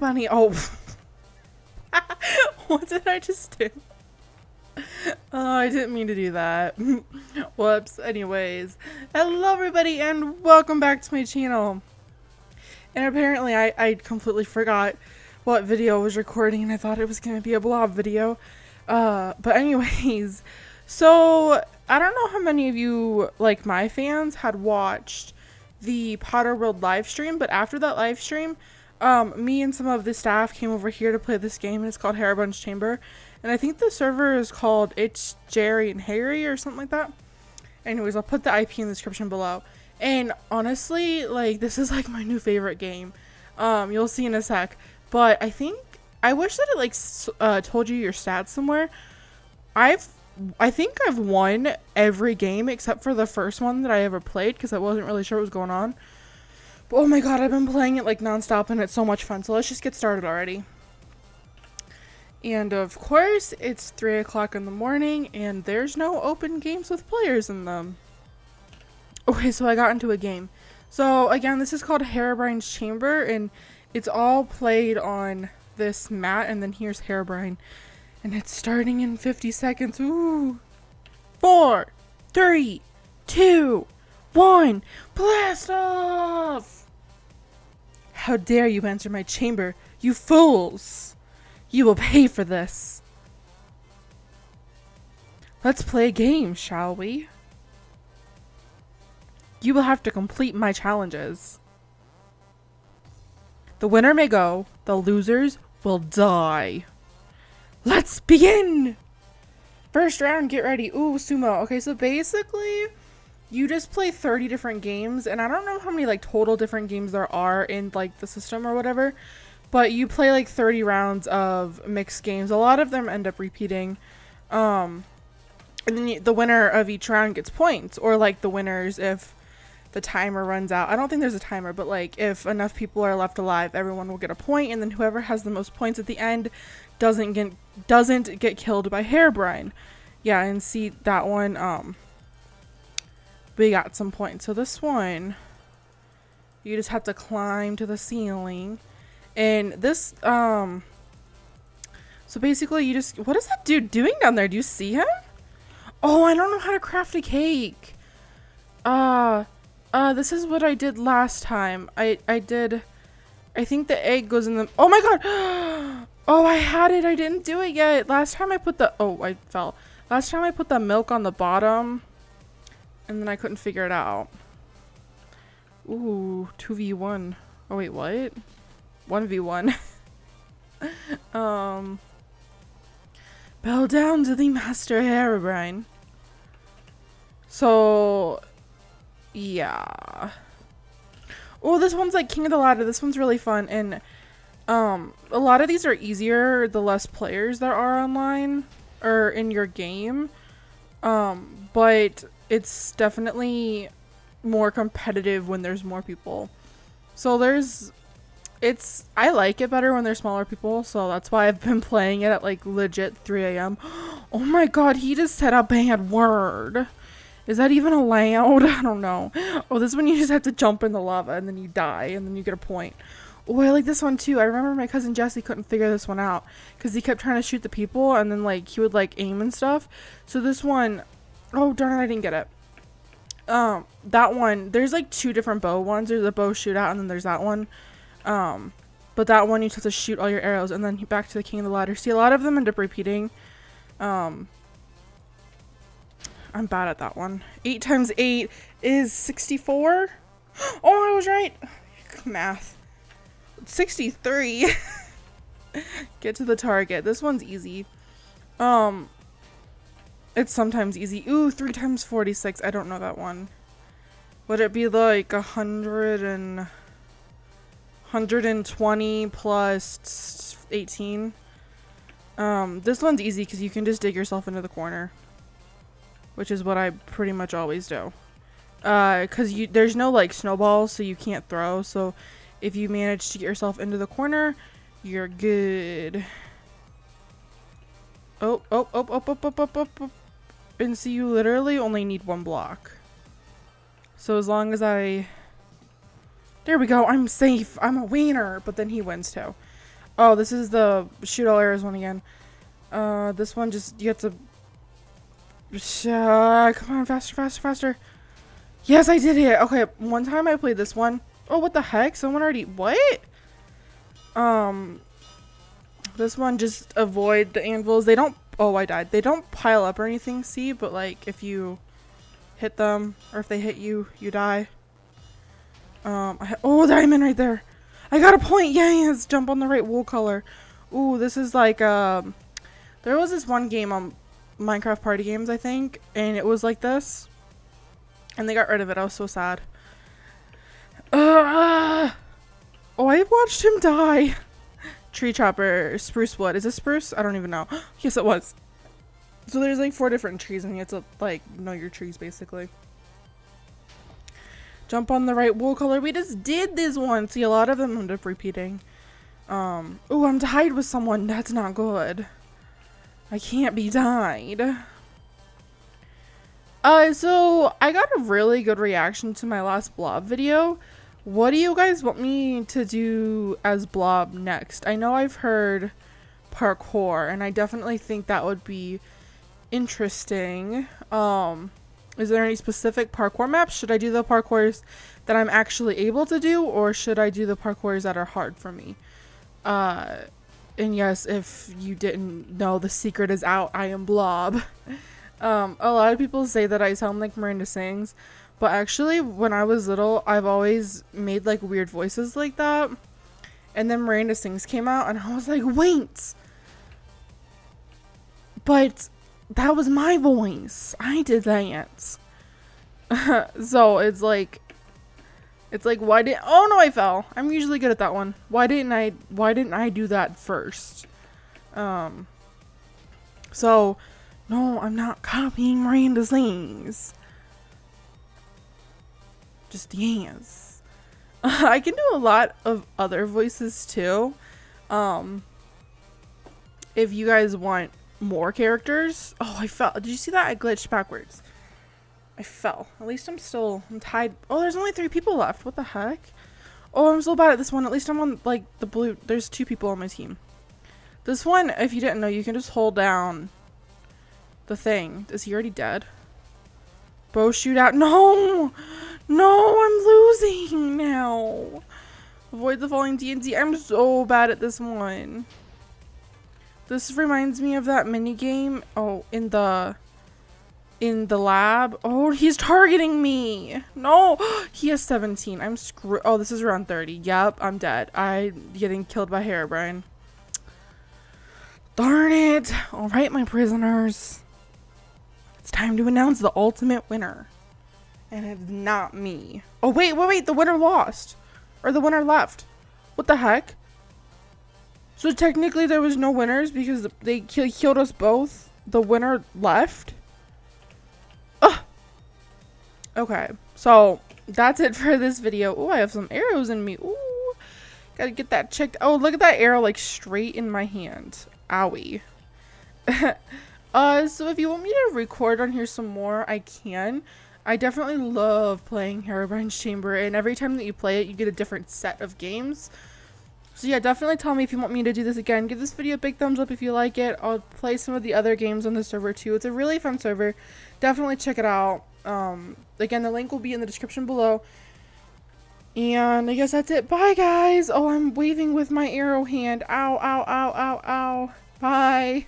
everybody. Oh. what did I just do? Oh, I didn't mean to do that. Whoops. Anyways, hello everybody and welcome back to my channel. And apparently I, I completely forgot what video I was recording and I thought it was going to be a blog video. Uh, but anyways, so I don't know how many of you, like my fans, had watched the Potter World live stream, but after that live stream, um, me and some of the staff came over here to play this game, it's called Herobrine's Chamber. And I think the server is called It's Jerry and Harry or something like that. Anyways, I'll put the IP in the description below. And honestly, like, this is like my new favorite game. Um, you'll see in a sec. But I think, I wish that it like uh, told you your stats somewhere. I've, I think I've won every game except for the first one that I ever played because I wasn't really sure what was going on. But oh my god, I've been playing it like nonstop and it's so much fun. So let's just get started already. And of course, it's 3 o'clock in the morning and there's no open games with players in them. Okay, so I got into a game. So again, this is called Herobrine's Chamber and it's all played on this mat and then here's Herobrine. And it's starting in 50 seconds. Ooh. Four, three, two, one. Blast off! How dare you enter my chamber, you fools! You will pay for this. Let's play a game, shall we? You will have to complete my challenges. The winner may go, the losers will die. Let's begin! First round, get ready. Ooh, sumo. Okay, so basically, you just play 30 different games and i don't know how many like total different games there are in like the system or whatever but you play like 30 rounds of mixed games. A lot of them end up repeating um and then you, the winner of each round gets points or like the winners if the timer runs out. I don't think there's a timer but like if enough people are left alive everyone will get a point and then whoever has the most points at the end doesn't get doesn't get killed by Herobrine yeah and see that one um we got some points. So this one, you just have to climb to the ceiling. And this, um, so basically you just, what is that dude doing down there? Do you see him? Oh, I don't know how to craft a cake. Uh, uh, this is what I did last time. I, I did, I think the egg goes in the, oh my god. Oh, I had it. I didn't do it yet. Last time I put the, oh, I fell. Last time I put the milk on the bottom and then I couldn't figure it out. Ooh, 2v1. Oh wait, what? 1v1. um Bow down to the Master Herobrine. So yeah. Oh, this one's like King of the Ladder. This one's really fun and um a lot of these are easier the less players there are online or in your game. Um but it's definitely more competitive when there's more people. So there's it's I like it better when there's smaller people, so that's why I've been playing it at like legit 3 a.m. Oh my god, he just said a bad word. Is that even allowed? I don't know. Oh, this one you just have to jump in the lava and then you die and then you get a point. Oh, I like this one too. I remember my cousin Jesse couldn't figure this one out because he kept trying to shoot the people and then like he would like aim and stuff. So this one, Oh, darn it, I didn't get it. Um, that one, there's like two different bow ones. There's a bow shootout and then there's that one. Um, but that one you just have to shoot all your arrows and then back to the king of the ladder. See, a lot of them end up repeating. Um, I'm bad at that one. 8 times 8 is 64. Oh, I was right. Math. 63. Get to the target. This one's easy. Um, it's sometimes easy. Ooh, 3 times 46. I don't know that one. Would it be like a hundred and 120 plus 18? Um, this one's easy because you can just dig yourself into the corner. Which is what I pretty much always do. Uh, cause you, there's no like snowballs so you can't throw. So if you manage to get yourself into the corner, you're good. Oh, oh, oh, oh, oh, oh, oh, oh, oh. And see, you literally only need one block. So as long as I... There we go, I'm safe. I'm a wiener. But then he wins too. Oh, this is the shoot all arrows one again. Uh, this one just, you have to... Uh, come on, faster, faster, faster. Yes, I did it. Okay, one time I played this one. Oh, what the heck? Someone already... What? Um, this one just avoid the anvils. They don't... Oh, I died. They don't pile up or anything, see? But, like, if you hit them, or if they hit you, you die. Um, I, oh, diamond right there. I got a point. Yeah, Yes, jump on the right wool color. Ooh, this is like um, there was this one game on Minecraft Party Games, I think, and it was like this, and they got rid of it. I was so sad. Uh, oh, I watched him die. Tree chopper, spruce wood. Is this spruce? I don't even know. yes, it was. So there's like four different trees, and you have to like know your trees basically. Jump on the right wool color. We just did this one. See, a lot of them end up repeating. Um, oh, I'm tied with someone. That's not good. I can't be tied. Uh, so I got a really good reaction to my last blob video. What do you guys want me to do as blob next? I know I've heard parkour, and I definitely think that would be interesting. Um, is there any specific parkour maps? Should I do the parkours that I'm actually able to do or should I do the parkours that are hard for me? Uh, and yes, if you didn't know, the secret is out. I am Blob. Um, a lot of people say that I sound like Miranda Sings, but actually, when I was little, I've always made like weird voices like that. And then Miranda Sings came out, and I was like, wait! But that was my voice. I did that. so it's like it's like why did Oh no, I fell. I'm usually good at that one. Why didn't I why didn't I do that first? Um So no, I'm not copying Miranda Sings. Just yes. I can do a lot of other voices too. Um if you guys want more characters. Oh, I fell. Did you see that? I glitched backwards. I fell. At least I'm still I'm tied. Oh, there's only three people left. What the heck? Oh, I'm so bad at this one. At least I'm on like the blue. There's two people on my team. This one, if you didn't know, you can just hold down the thing. Is he already dead? Bow shootout. No! No, I'm losing now. Avoid the falling TNT. I'm so bad at this one. This reminds me of that mini game. Oh, in the in the lab. Oh, he's targeting me. No, he has 17. I'm screw. Oh, this is around 30. Yep, I'm dead. I'm getting killed by Herobrine. Darn it. All right, my prisoners. It's time to announce the ultimate winner. And it's not me. Oh, wait, wait, wait. The winner lost. Or the winner left. What the heck? So technically there was no winners because they killed us both. The winner left. Ugh. Okay, so that's it for this video. Oh, I have some arrows in me. Ooh, gotta get that checked. Oh, look at that arrow like straight in my hand. Owie. uh, so if you want me to record on here some more, I can. I definitely love playing Herobrine's Chamber, and every time that you play it, you get a different set of games. So yeah, definitely tell me if you want me to do this again. Give this video a big thumbs up if you like it. I'll play some of the other games on the server too. It's a really fun server. Definitely check it out. Um, again, the link will be in the description below. And I guess that's it. Bye, guys. Oh, I'm waving with my arrow hand. Ow, ow, ow, ow, ow. Bye.